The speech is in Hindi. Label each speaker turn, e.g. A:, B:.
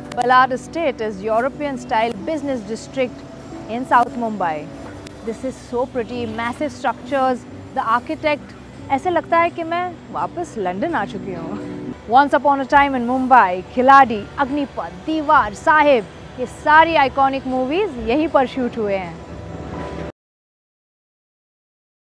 A: Ballard Estate is European style business district in South Mumbai. This is so pretty, massive structures, the architect ऐसे लगता है कि मैं वापस लंदन आ चुकी हूँ Once upon a time in Mumbai, खिलाड़ी अग्निपथ दीवार साहिब ये सारी आइकॉनिक मूवीज़ यहीं पर शूट हुए हैं